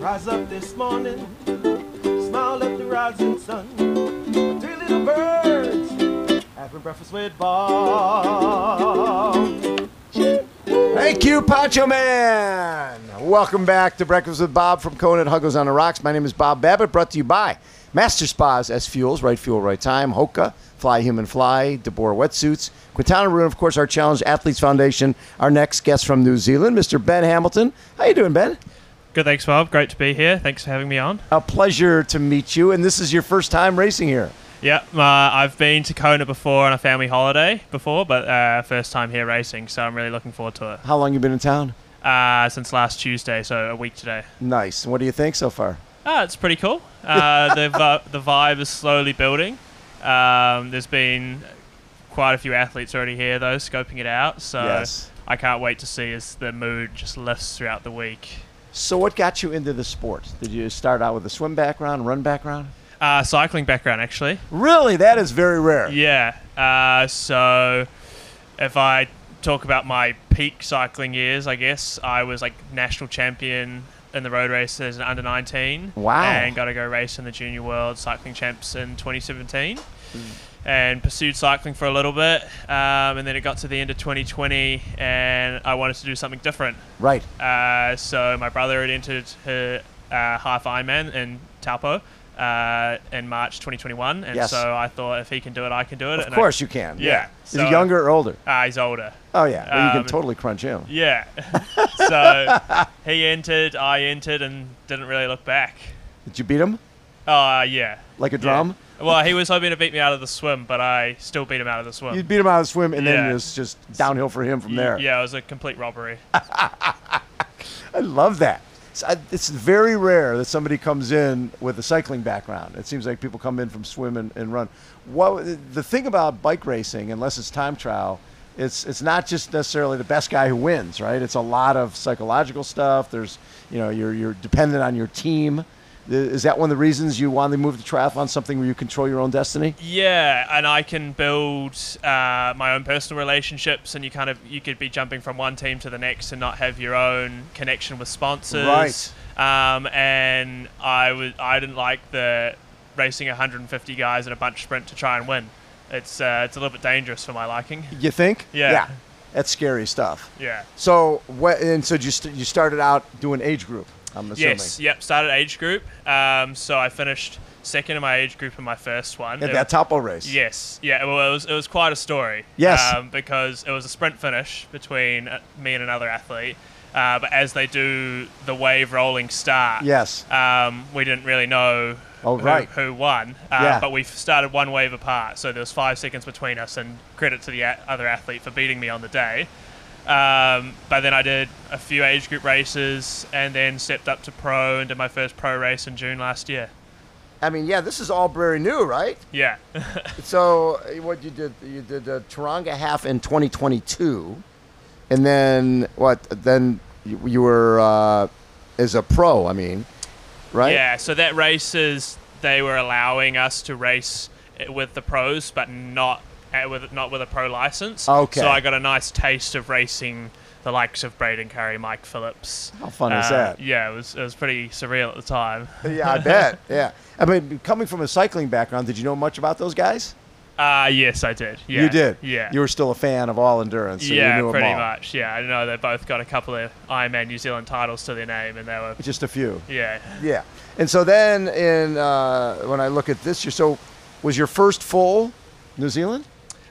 this morning. Smile at the rising sun. Three little birds having breakfast with Bob. Thank you, Pancho Man. Welcome back to Breakfast with Bob from Conan Huggo's on the Rocks. My name is Bob Babbitt, brought to you by Master Spas S Fuels, right fuel, right time, Hoka, Fly Human Fly, DeBoer Wetsuits, Quintana Roo, of course our Challenge Athletes Foundation. Our next guest from New Zealand, Mr. Ben Hamilton. How you doing, Ben? Good, thanks, Bob. Great to be here. Thanks for having me on. A pleasure to meet you, and this is your first time racing here. Yeah, uh, I've been to Kona before on a family holiday before, but uh, first time here racing, so I'm really looking forward to it. How long you been in town? Uh, since last Tuesday, so a week today. Nice. What do you think so far? Uh, it's pretty cool. Uh, the the vibe is slowly building. Um, there's been quite a few athletes already here though, scoping it out. So Yes. I can't wait to see as the mood just lifts throughout the week. So, what got you into the sport? Did you start out with a swim background, run background? Uh, cycling background actually. Really, that is very rare. Yeah. Uh, so if I talk about my peak cycling years, I guess I was like national champion in the road races in under 19. Wow. And got to go race in the junior world cycling champs in 2017. Mm. And pursued cycling for a little bit, um, and then it got to the end of 2020, and I wanted to do something different. Right. Uh, so my brother had entered her uh, half Ironman in Taupo uh, in March 2021, and Yes. so I thought if he can do it, I can do it. Of and course you can. Yeah. Is So- he younger or older? I, uh, he's older. Oh yeah. Well, you Um, can totally crunch him. Yeah. so he entered, I entered, and didn't really look back. Did you beat him Uh, yeah. like a Yeah. drum? Well, he was hoping to beat me out of the swim, but I still beat him out of the swim. You beat him out of the swim, and then Yeah. it was just downhill for him from there. Yeah, it was a complete robbery. I love that. It's, very rare that somebody comes in with a cycling background. It seems like people come in from swim and, and run. What the thing about bike racing, unless it's time trial, it's it's not just necessarily the best guy who wins, right? It's a lot of psychological stuff. There's you know you're you're dependent on your team. Is that one of the reasons you wanted to move to triathlon? Something where you control your own destiny? Yeah, and I can build uh, my own personal relationships, and you kind of you could be jumping from one team to the next and not have your own connection with sponsors. Right. Um, and I was I didn't like the racing 150 guys in a bunch sprint to try and win. It's uh, it's a little bit dangerous for my liking. You think? Yeah. Yeah. That's scary stuff. Yeah. So what? And so you st- you started out doing age group. I'm assuming. Yes. Yep. Started age group. Um, so I finished second in my age group in my first one. At It- that Taupo race. Yes, yeah. Well, it was it was quite a story. Yes. um, because it was a sprint finish between uh, me and another athlete. Uh, but as they do the wave rolling start, Yes. um, we didn't really know Oh, who, right. who won. Uh, Yeah. But we started one wave apart, so there was five seconds between us. And credit to the a- other athlete for beating me on the day. Um, but then I did a few age group races, and then stepped up to pro and did my first pro race in June last year. I mean, yeah, this is all very new, right? Yeah. So uh, what you did, you did the Tauranga half in 2022, and then what? Then you, you were uh, as a pro. I mean, right? Yeah, so that race is they were allowing us to race with the pros, but not uh, with not with a pro license. Okay. So I got a nice taste of racing the likes of Braden Currie, Mike Phillips. How fun is Uh, that? Yeah, it was it was pretty surreal at the time. Yeah, I bet. Yeah. I mean, coming from a cycling background, did you know much about those guys? Uh yes, I did. Yeah. You did. Yeah. You were still a fan of all endurance. So you yeah, pretty much. Yeah, I know they both got a couple of Ironman New Zealand titles to their name, and they were Just a few. yeah. Yeah. And so then, in uh, when I look at this year, so was your first full New Zealand?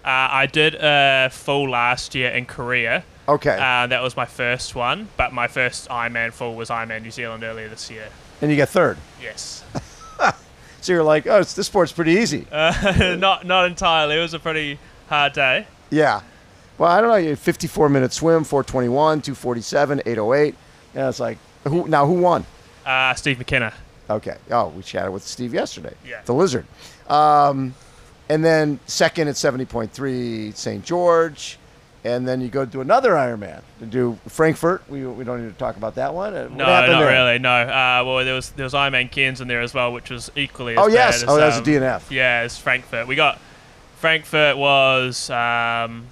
Uh, I did a full last year in Korea. Okay. Uh, that was my first one, but my first Ironman full was Ironman New Zealand earlier this year. and you got third. Yes. So you're like, oh, this sport's pretty easy. Uh, not not entirely. It was a pretty hard day. Yeah. Well, I don't know. You had 54 minute swim, 421, 247, 808. Yeah, it's like, who now? Who won? Uh, Steve McKenna. Okay. Oh, we chatted with Steve yesterday. Yeah. The lizard. Um, and then second at 70.3, St. George. And then you go do another Ironman to do Frankfurt. We, we don't need to talk about that one. What No, not there? really. No. Uh, well, there was there was Ironman Cairns in there as well, which was equally. As Oh, yes. bad Oh, as, that was a um, DNF. Yeah, it's Frankfurt. We got Frankfurt was um,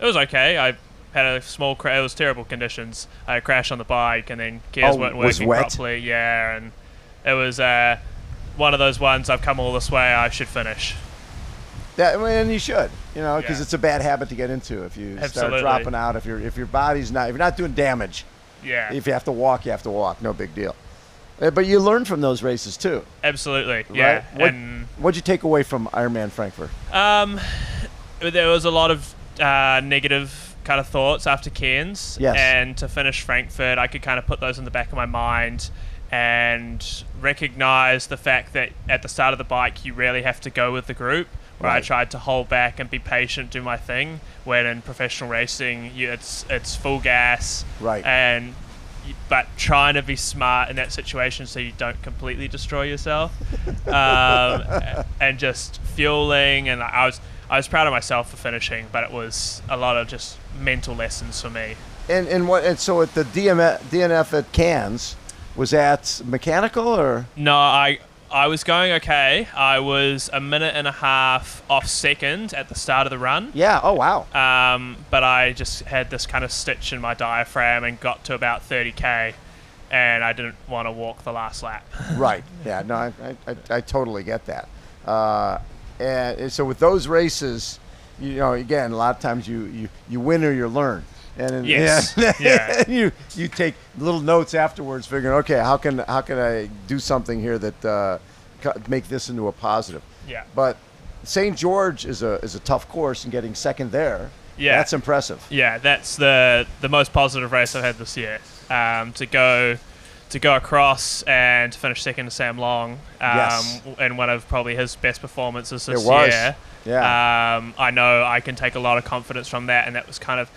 it was okay. I had a small crash. It was terrible conditions. I crashed on the bike, and then gears Oh, weren't was working wet? properly. Yeah, and it was uh, one of those ones. I've come all this way. I should finish. That, and you should, you know, because Yeah. it's a bad habit to get into if you start dropping out. If your if your body's not if you're not doing damage, Yeah, if you have to walk, you have to walk. No big deal. Uh, But you learn from those races too, absolutely. Yeah. What, and what'd you take away from Ironman Frankfurt? Um, there was a lot of uh, negative kind of thoughts after Cairns, Yes. and to finish Frankfurt, I could kind of put those in the back of my mind and recognize the fact that at the start of the bike, you really have to go with the group. Where I tried to hold back and be patient, do my thing. When in professional racing, you, it's it's full gas, Right. And but trying to be smart in that situation so you don't completely destroy yourself um, and just fueling and I was I was proud of myself for finishing but it was a lot of just mental lessons for me And and what? And so at the DM, DNF at Cairns, was that mechanical or? no I I was going okay I was a minute and a half off second at the start of the run Yeah. Oh wow. um, but I just had this kind of stitch in my diaphragm and got to about 30k and I didn't want to walk the last lap right. Yeah. No, I, I, I, totally get that. Uh, and so with those races, you know, again, a lot of times you you, you win or you learn. And Yes. yeah, Yeah. you you take little notes afterwards, figuring, okay, how can how can I do something here that uh, make this into a positive? yeah But St. George is a is a tough course, and getting second there, Yeah. that's impressive. Yeah, that's the the most positive race I've had this year. Um, to go to go across and finish second to Sam Long, um, Yes. in one of probably his best performances this It was. year. Yeah. Um, I know I can take a lot of confidence from that, and that was kind of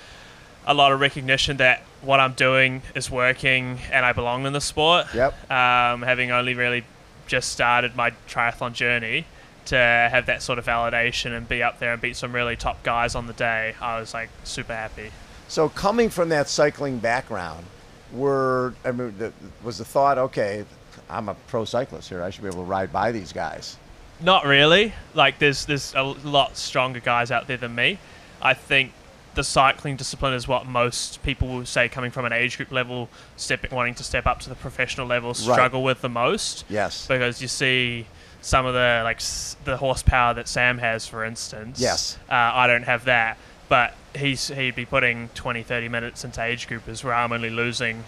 a lot of recognition that what I'm doing is working and I belong in the sport. Yep. Um, having only really just started my triathlon journey, to have that sort of validation and be up there and beat some really top guys on the day, I was like super happy. So coming from that cycling background, were I mean, the, was the thought, okay, I'm a pro cyclist here. I should be able to ride by these guys. Not really. Like there's there's a lot stronger guys out there than me. I think the cycling discipline is what most people will say coming from an age group level, stepping wanting to step up to the professional level, struggle with the most. Yes. Because you see some of the like s- the horsepower that Sam has, for instance. Yes. Uh, I don't have that, but he's he'd be putting 20, 30 minutes into age groupers where I'm only losing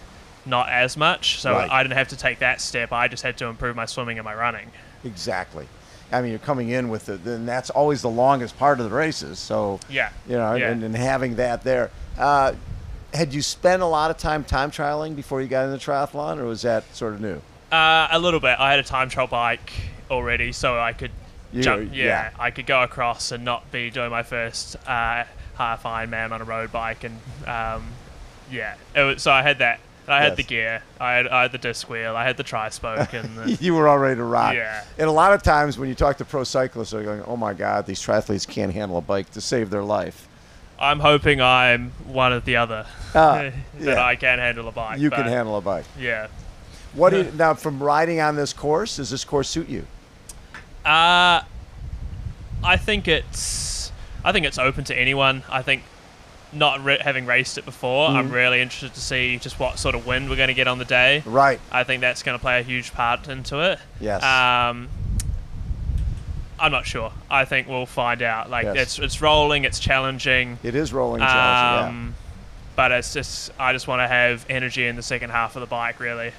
not as much. So Right. I didn't have to take that step. I just had to improve my swimming and my running. Exactly. I mean, you're coming in with it, and that's always the longest part of the races. So Yeah. you know, Yeah. and, and having that there. Uh, had you spent a lot of time time trialing before you got into triathlon, or was that sort of new? Uh, a little bit. I had a time trial bike already, so I could You- jump. Yeah, yeah. I could go across and not be doing my first uh, half Ironman on a road bike, and um, yeah, it was, so I had that. I had the gear. I had, I had the disc wheel. I had the tri spoke, and the, you were all ready to rock. Yeah. And a lot of times when you talk to pro cyclists, they're going, "Oh my God, these triathletes can't handle a bike to save their life." I'm hoping I'm one of the other Ah, that yeah. I can handle a bike. you can handle a bike. Yeah. What do you, now from riding on this course? Does this course suit you? Uh, I think it's I think it's open to anyone. I think not re- having raced it before, I'm Mhm. really interested to see just what sort of wind we're going to get on the day. Right. I think that's going to play a huge part into it. Yes. Um, I'm not sure. I think we'll find out. Like Yes. it's it's rolling, it's challenging. it is rolling and challenging. Um, but it's just I just want to have energy in the second half of the bike, really.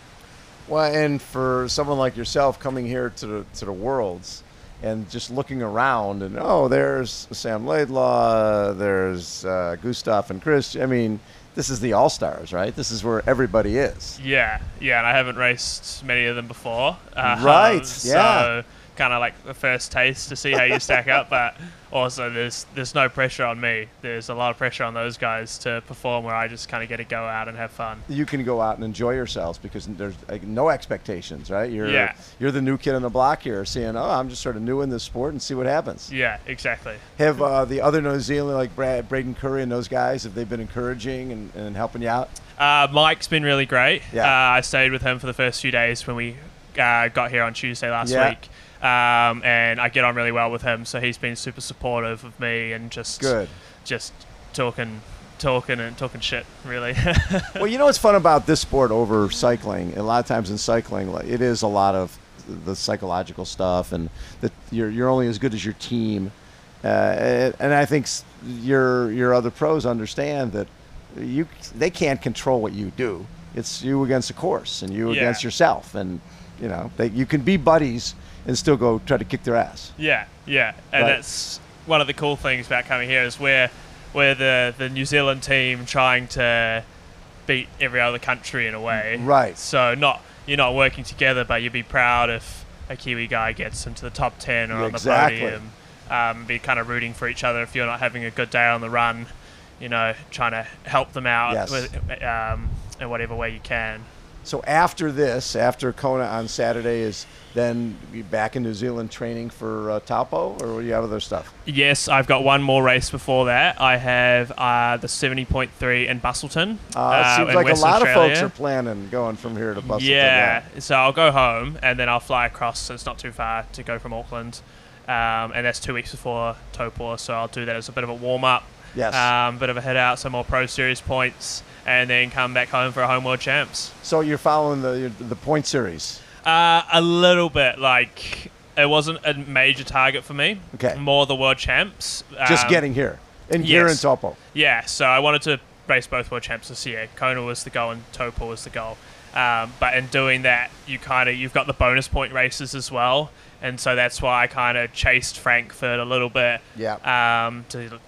Well, and for someone like yourself coming here to the to the worlds and just looking around and oh, there's Sam Laidlaw, there's uh, Gustav and Chris. I mean, this is the All Stars, right? This is where everybody is. Yeah, yeah, and I haven't raced many of them before. Uh, Right, yeah. Kind of like the first taste to see how you stack up, but also there's there's no pressure on me. There's a lot of pressure on those guys to perform, where I just kind of get to go out and have fun. You can go out and enjoy yourselves because there's like, no expectations, right? You're Yeah. you're the new kid on the block here, seeing oh, I'm just sort of new in this sport and see what happens. Yeah, exactly. Have uh, the other New Zealand like Brad, Braden Currie and those guys have they been encouraging and, and helping you out? Uh, Mike's been really great. Yeah. Uh, I stayed with him for the first few days when we uh, got here on Tuesday last Yeah. week. Um, and I get on really well with him, so he's been super supportive of me and just Good. just talking talking and talking shit. Really. well, you know what's fun about this sport over cycling? A lot of times in cycling, it is a lot of the psychological stuff, and that you're you're only as good as your team. Uh, and, I think your your other pros understand that you they can't control what you do. It's you against the course, and you Yeah. against yourself, and you know they, you can be buddies and still go try to kick their ass. Yeah, yeah, and Right. that's one of the cool things about coming here is we're we're the the New Zealand team trying to beat every other country in a way. Right. So not you're not working together, but you'd be proud if a Kiwi guy gets into the top ten or Yeah, on the exactly. podium. Um, be kind of rooting for each other if you're not having a good day on the run. You know, trying to help them out Yes. with, um, in whatever way you can. So after this, after Kona on Saturday, is then back in New Zealand training for uh, Taupo, or do you have other stuff? Yes, I've got one more race before that. I have uh, the 70.3 in Busselton. Uh, it uh, seems like a West lot of folks are planning going from here to Busselton. Yeah, so I'll go home and then I'll fly across. So it's not too far to go from Auckland, um, and that's two weeks before Taupo. So I'll do that as a bit of a warm up, Yes. um, bit of a head out, some more Pro Series points, and then come back home for a home world champs. so you're following the the point series. Uh, a little bit like it wasn't a major target for me. Okay. More the world champs. Just Um, getting here. And here in yes. Taupo. Yeah, so I wanted to race both world champs this year. Kona was the goal and Taupo was the goal. Um, but in doing that, you kind of you've got the bonus point races as well, and so that's why I kind of chased Frankfurt a little bit. Yeah. Um, to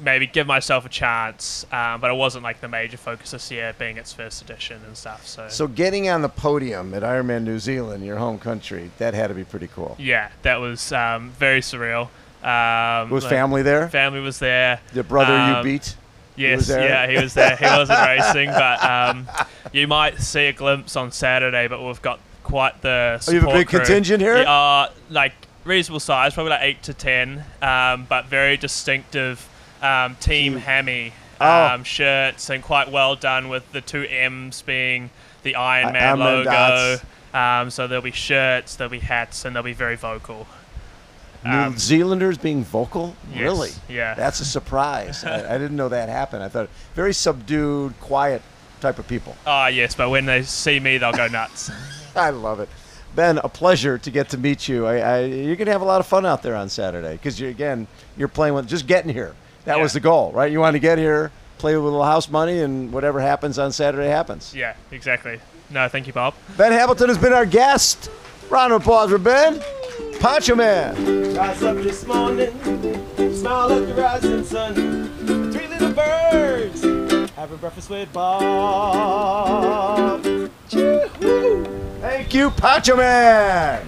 maybe give myself a chance, um, but it wasn't like the major focus this year, being its first edition and stuff. So, So getting on the podium at Ironman New Zealand, your home country, that had to be pretty cool. yeah, that was um, very surreal. Um, Was like, family there? Family was there. The brother you Um, beat? Yes, there? yeah, he was there. He wasn't racing, but um, you might see a glimpse on Saturday. But we've got quite the. Oh, you have a big crew. contingent here? Yeah, uh, like reasonable size, probably like eight to ten, um, but very distinctive um, team hammy Oh. um, shirts and quite well done with the two M's being the Iron Man logo. Um, so there'll be shirts, there'll be hats, and they'll be very vocal. New Um, Zealanders being vocal? yes, Really? Yeah. That's a surprise. I, I didn't know that happened. I thought very subdued, quiet type of people. Ah, yes, but when they see me, they'll go nuts. I love it. Ben, a pleasure to get to meet you. I, I, you're going to have a lot of fun out there on Saturday because, you, again, you're playing with just getting here. That was the goal, right? You want to get here, play with a little house money, and whatever happens on Saturday happens. Yeah, exactly. No, thank you, Bob. Ben Hamilton has been our guest. Round of applause for Ben. Poncho Man. Rise up this morning, smile at the rising sun. Three little birds having breakfast with Bob. Choo-hoo. Thank you, Poncho Man.